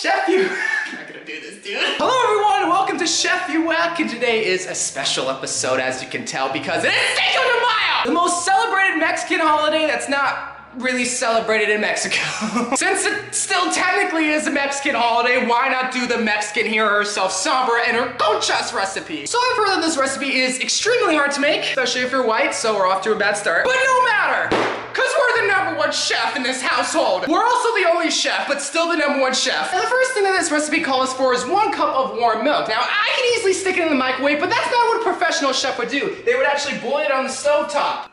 Chef You. I'm not gonna do this, dude. Hello, everyone, welcome to Chef You Wack, and today is a special episode, as you can tell, because it is Cinco de Mayo, the most celebrated Mexican holiday that's not really celebrated in Mexico. Since it still technically is a Mexican holiday, why not do the Mexican hero herself, Sombra, and her conchas recipe? So I've heard that this recipe is extremely hard to make, especially if you're white, so we're off to a bad start. But no matter, because we're the number one chef in this household. We're also the only chef, but still the number one chef. And the first thing that this recipe calls for is one cup of warm milk. Now, I can easily stick it in the microwave, but that's not what a professional chef would do. They would actually boil it on the stove top.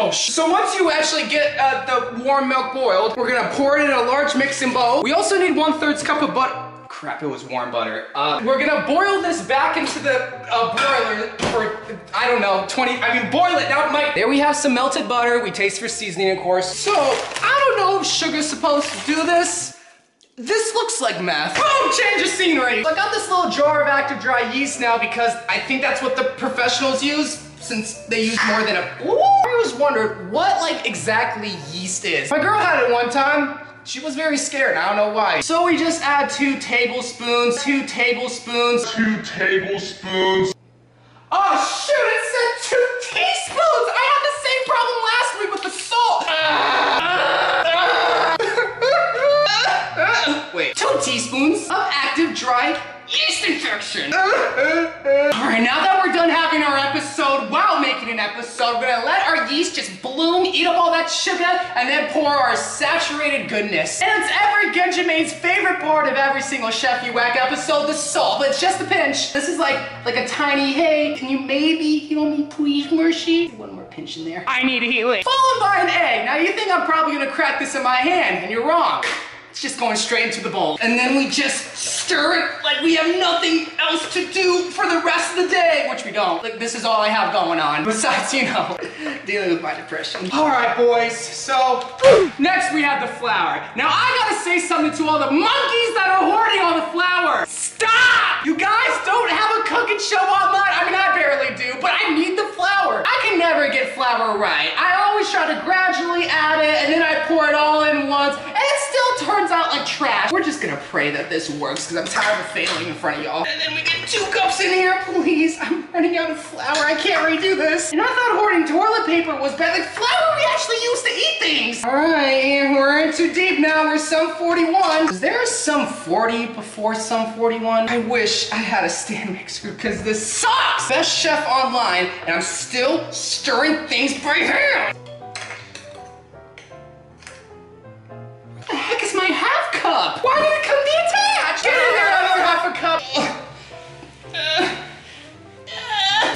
Oh, so once you actually get uh, the warm milk boiled, we're gonna pour it in a large mixing bowl. We also need one third cup of butter. Crap, it was warm butter. Uh, we're gonna boil this back into the uh, boiler for, I don't know, 20, I mean, boil it, now Mike. There we have some melted butter. We taste for seasoning, of course. So, I don't know if sugar's supposed to do this. This looks like meth. Boom, change of scenery. So I got this little jar of active dry yeast now because I think that's what the professionals use since they use more than a, Ooh, I always wondered what like exactly yeast is. My girl had it one time. She was very scared, I don't know why. So we just add two tablespoons, two tablespoons, two tablespoons. Oh shoot, it said two teaspoons! I had the same problem last week with the salt! Wait, two teaspoons of active dry All right, now that we're done having our episode while making an episode, we're gonna let our yeast just bloom, eat up all that sugar, and then pour our saturated goodness. And it's every Genji main's favorite part of every single Chef You Wack episode, the salt, but it's just a pinch. This is like, like a tiny, hey, can you maybe heal me, please, Mercy? One more pinch in there. I need a healing. Followed by an egg. Now you think I'm probably gonna crack this in my hand, and you're wrong. It's just going straight into the bowl. And then we just stir it like we have nothing else to do for the rest of the day, which we don't. Like this is all I have going on. Besides, you know, dealing with my depression. All right, boys, so next we have the flour. Now I gotta say something to all the monkeys that are hoarding all the flour. Stop! You guys don't have a cooking show online. I mean, I barely do, but I need the flour. I can never get flour right. I always try to gradually add it, and then I pour it all in once, and it still turns out like trash. We're just gonna pray that this works, because I'm tired of failing in front of y'all. And then we get two cups in here, please. I'm running out of flour. I can't redo this. And I thought hoarding toilet paper was bad. Like, flour we actually use to eat things. All right, we're in too deep now. We're some 41. Is there some 40 before some 41? I wish I had a stand mixer, because this sucks. Best chef online, and I'm still stirring things by hand.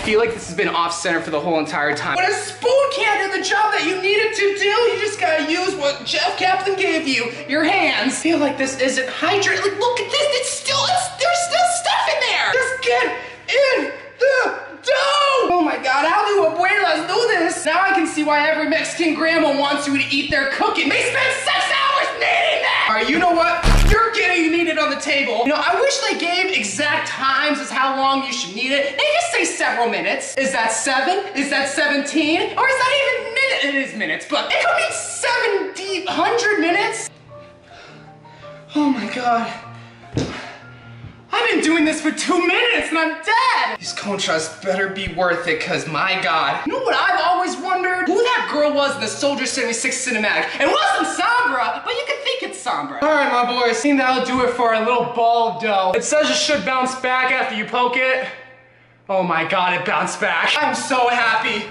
Feel like this has been off center for the whole entire time. When a spoon can't do the job that you needed to do, you just gotta use what Jeff Kaplan gave you, your hands. I feel like this isn't hydrated. Like, look at this, it's still, it's, there's still stuff in there. Just get in the dough. Oh my God, how do abuelas do this? Now I can see why every Mexican grandma wants you to eat their cooking. They spend six hours kneading that. All right, you know what? You're getting kneaded on the table. You know, I wish they gave exact times as how long you should knead it. They just say several minutes. Is that seven? Is that 17? Or is that even minute? It is minutes, but it could be 70, 100 minutes. Oh my God. I've been doing this for two minutes and I'm dead! These conchas better be worth it, cause my god. You know what I've always wondered? Who that girl was in the Soldier 76 cinematic. It wasn't Sombra, but you could think it's Sombra. Alright, my boys, I think that'll do it for our little ball of dough. It says it should bounce back after you poke it. Oh my god, it bounced back. I'm so happy.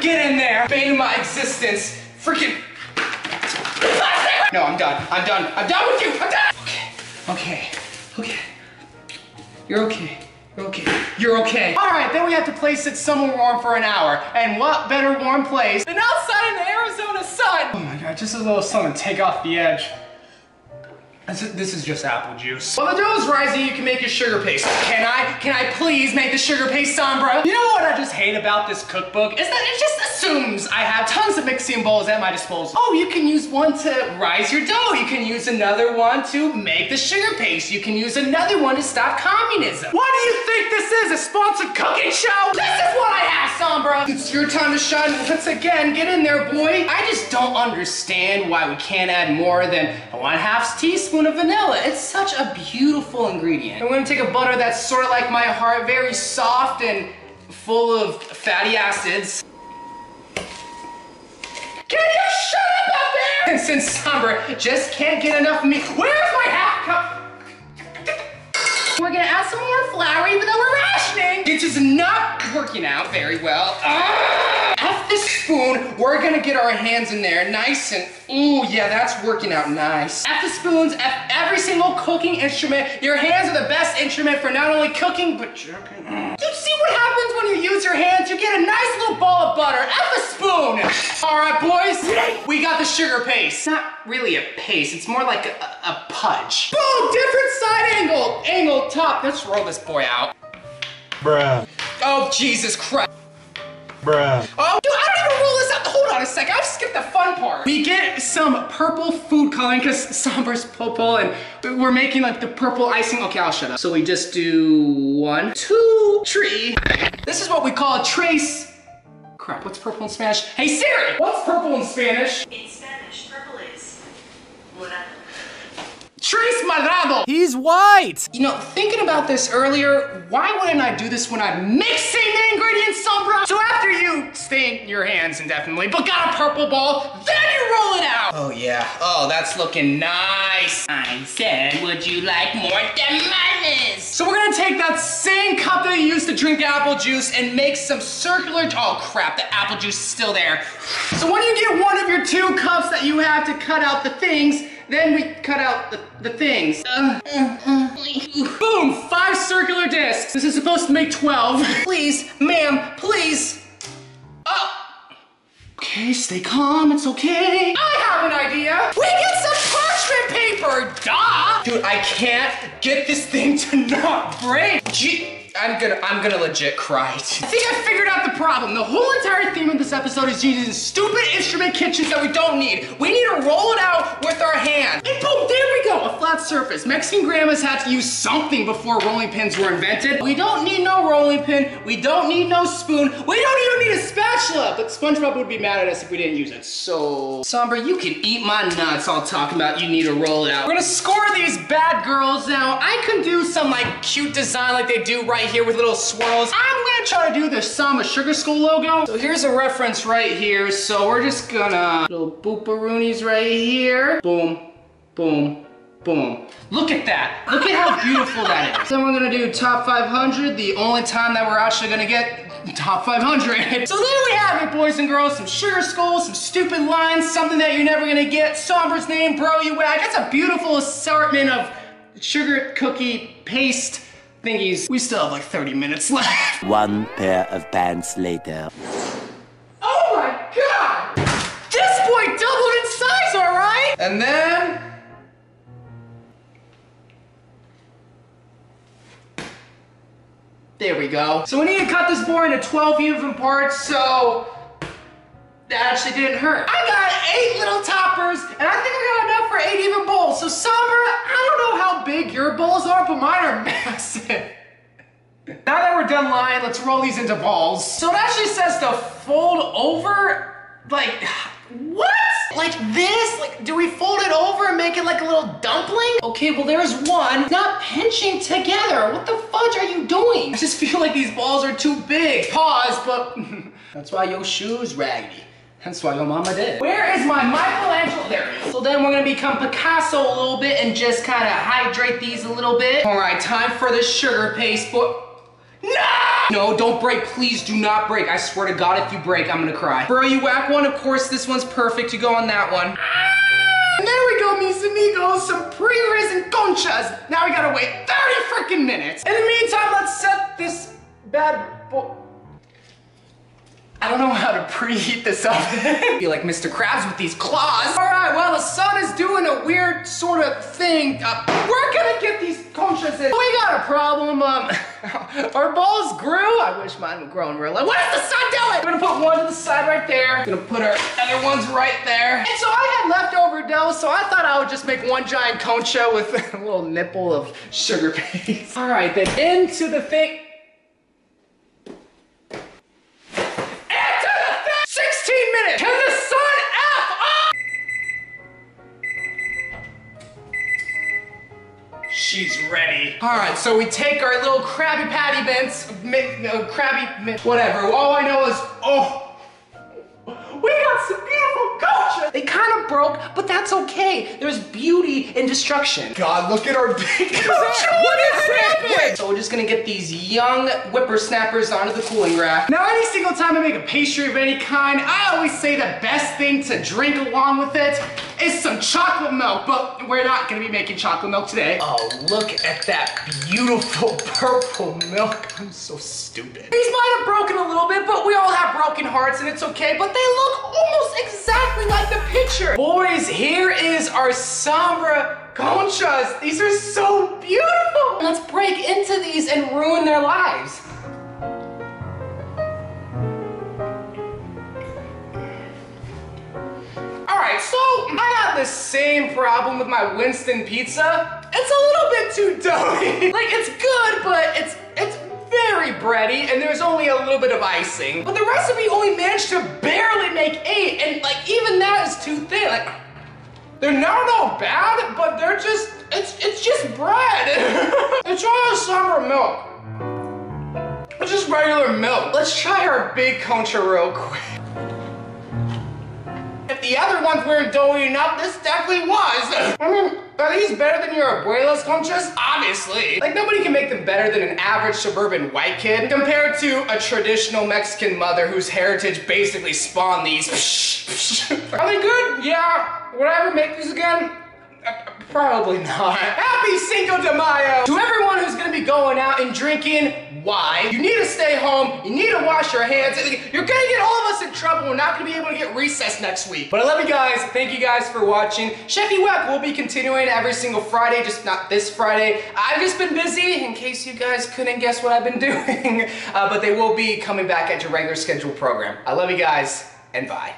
Get in there. Bane of my existence. Freaking. No, I'm done. I'm done. I'm done with you. I'm done. Okay. Okay. Okay. You're okay. You're okay. You're okay. All right, then we have to place it somewhere warm for an hour. And what better warm place than outside in the Arizona sun? Oh my god, just a little sun to take off the edge. This is, this is just apple juice. While the dough is rising, you can make your sugar paste. Can I, can I please make the sugar paste, Sombra? You know what I just hate about this cookbook? Is that it just assumes I have tons of mixing bowls at my disposal. Oh, you can use one to rise your dough. You can use another one to make the sugar paste. You can use another one to stop communism. What do you think this is, a sponsored cooking show? This is what I have, Sombra. Sombra. It's your time to shine once again. Get in there, boy. I just don't understand why we can't add more than one half teaspoon of vanilla. It's such a beautiful ingredient. I'm gonna take a butter that's sort of like my heart, very soft and full of fatty acids. Can you shut up out there? And since Sombra just can't get enough of me, where's my half cup? We're gonna add some more flour even though we're rationing. It's just not working out very well. Ah! F the spoon, we're gonna get our hands in there nice and, ooh, yeah, that's working out nice. F the spoons, F every single cooking instrument. Your hands are the best instrument for not only cooking, but jerking. Mm. You see what happens when you use your hands? You get a nice little ball of butter. F a spoon. All right, boys, we got the sugar paste. Not really a paste, it's more like a, a pudge. Boom, different side angle. Angle, top. Let's roll this boy out. Bruh. Oh, Jesus Christ. Bruh. Oh, dude, I don't even roll this out. Hold on a second. I skipped the fun part. We get some purple food coloring because Sombra's purple and we're making like the purple icing. Okay, I'll shut up. So we just do one, two, tree. This is what we call a trace. Crap, what's purple in Spanish? Hey Siri, what's purple in Spanish? In Spanish, purple is morado. Trace Morado. He's white! You know, thinking about this earlier, why wouldn't I do this when I'm mixing the ingredients, Sombra? So after you stain your hands indefinitely, but got a purple ball, then you roll it out. Oh yeah, oh, that's looking nice. I said, would you like more tamales? So we're gonna take that same cup that you used to drink apple juice and make some circular, oh crap, the apple juice is still there. So when you get one of your two cups that you have to cut out the things, then we cut out the, the things. Uh, uh, uh. Boom, five circular discs. This is supposed to make 12. Please, ma'am, please. Oh. Okay, stay calm, it's okay. I have an idea. We get some parchment paper, duh. Dude, I can't get this thing to not break. Gee. I'm gonna, I'm gonna legit cry. I think I figured out the problem. The whole entire theme of this episode is using stupid instrument kitchens that we don't need. We need to roll it out with our hands. And boom, there we go, a flat surface. Mexican grandmas had to use something before rolling pins were invented. We don't need no rolling pin. We don't need no spoon. We don't even need a spatula. But SpongeBob would be mad at us if we didn't use it. So, Sombra, you can eat my nuts all talking about you need to roll it out. We're gonna score these bad girls. Now, I can do some like cute design like they do right here with little swirls. I'm gonna try to do the Sombra Sugar Skull logo. So here's a reference right here. So we're just gonna, little booparoonies right here. Boom, boom, boom. Look at that. Look at how beautiful that is. Then we're gonna do top 500, the only time that we're actually gonna get top 500. So there we have it, boys and girls. Some sugar skulls, some stupid lines, something that you're never gonna get. Sombra's name, bro, you whack. That's a beautiful assortment of sugar cookie paste thingies. We still have like 30 minutes left. One pair of pants later. Oh my god! This boy doubled in size, alright? And then... There we go. So we need to cut this boy into 12 even parts, so that actually didn't hurt. I got eight little toppers, and I think I got enough for eight even bowls. So Sombra, I don't know how big your bowls are, but mine are massive. Now that we're done lying, let's roll these into balls. So it actually says to fold over, like, what? Like this? Like, do we fold it over and make it like a little dumpling? Okay, well there's one. It's not pinching together. What the fudge are you doing? I just feel like these balls are too big. Pause, but that's why your shoe's raggedy. That's why your mama did. Where is my Michelangelo? There it is. So then we're gonna become Picasso a little bit and just kind of hydrate these a little bit. All right, time for the sugar paste, but no! No, don't break. Please do not break. I swear to God, if you break, I'm gonna cry. Bro, you whack one. Of course, this one's perfect. You go on that one. Ah! And there we go, mis amigos. Some pre-risen conchas. Now we gotta wait 30 freaking minutes. In the meantime, let's set this bad boy. I don't know how to preheat this up. Be like Mr. Krabs with these claws. All right, well, the sun is doing a weird sort of thing. Uh, we're gonna get these conchas in. We got a problem. Um, our balls grew. I wish mine would grow in real life. What is the sun doing? We're gonna put one to the side right there. Gonna put our other ones right there. And so I had leftover dough, so I thought I would just make one giant concha with a little nipple of sugar paste. All right, then into the thing. All right, so we take our little Krabby Patty mints, mint, uh, Krabby mint, whatever. All I know is, oh, we got some beautiful coaches. They kind of broke, but that's okay. There's beauty in destruction. God, look at our big coach. What is happening? So we're just gonna get these young whippersnappers onto the cooling rack. Now, any single time I make a pastry of any kind, I always say the best thing to drink along with it is some chocolate milk, but we're not gonna be making chocolate milk today. Oh, look at that beautiful purple milk. I'm so stupid. These might have broken a little bit, but we all have broken hearts and it's okay, but they look almost exactly like the picture. Boys, here is our Sombra conchas. These are so beautiful. Let's break into these and ruin their lives. I have the same problem with my Winston pizza. It's a little bit too doughy. like it's good, but it's it's very bready and there's only a little bit of icing. But the recipe only managed to barely make eight and like even that is too thin. Like they're not all bad, but they're just it's it's just bread. it's a Sombra milk. It's just regular milk. Let's try our big concha real quick. The other ones weren't doughy enough, this definitely was. I mean, are these better than your abuela's conchas? Obviously. Like, nobody can make them better than an average suburban white kid compared to a traditional Mexican mother whose heritage basically spawned these. Are they good? Yeah. Would I ever make these again? Uh, Probably not. Happy Cinco de Mayo! To everyone who's gonna be going out and drinking, why? You need to stay home, you need to wash your hands. You're gonna get all of us in trouble. We're not gonna be able to get recess next week. But I love you guys. Thank you guys for watching. Chef You Wack will be continuing every single Friday, just not this Friday. I've just been busy, in case you guys couldn't guess what I've been doing. Uh, but they will be coming back at your regular scheduled program. I love you guys, and bye.